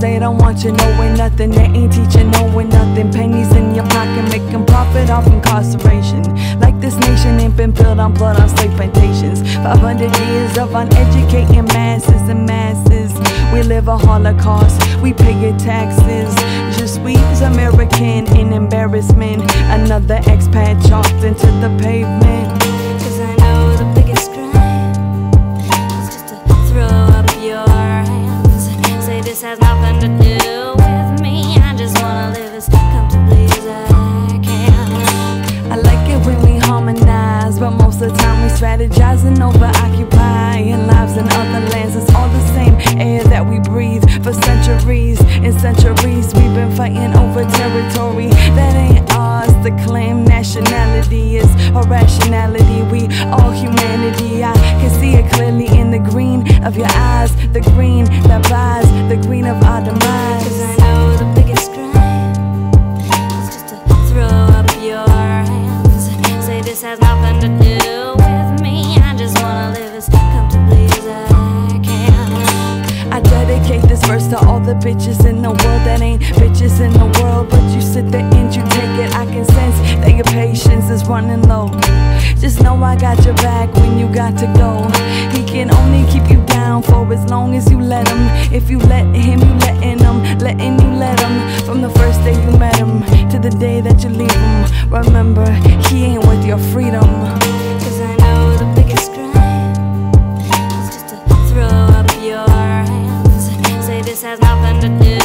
they don't want you knowing nothing. They ain't teaching knowing nothing. Pennies in your pocket, making profit off incarceration. Like this nation ain't been built on blood on slave plantations. 500 years of uneducating masses and masses. We live a holocaust, we pay your taxes. Just we American in embarrassment. Another expat chalked into the pavement. Strategizing over occupying lives in other lands. It's all the same air that we breathe for centuries and centuries. We've been fighting over territory that ain't ours. The claim nationality is a rationality. We all humanity. I can see it clearly in the green of your eyes, the green that buys, the green of First to all the bitches in the world that ain't bitches in the world. But you sit there and you take it. I can sense that your patience is running low. Just know I got your back when you got to go. He can only keep you down for as long as you let him. If you let him, you letting him, letting you let him. From the first day you met him to the day that you leave him. Remember, he ain't worth your freedom. has nothing to do